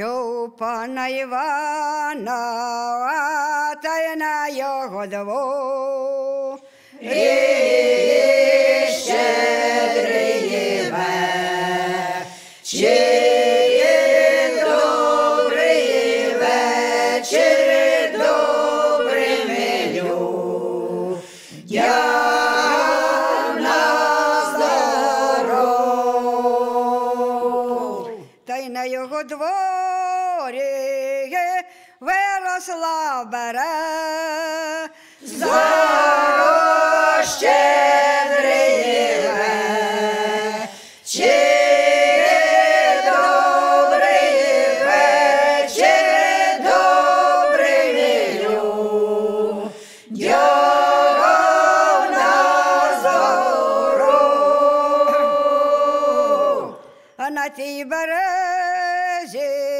що у пана Івана, та й на його дворі. Та й на його дворі виросла бере. А на тій березі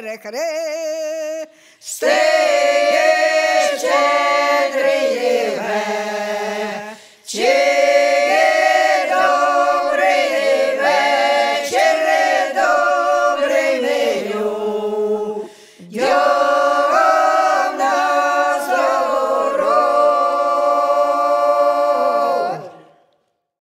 хре, хре, стеє щедрий єве, чиє добрий вечір, добрий милю,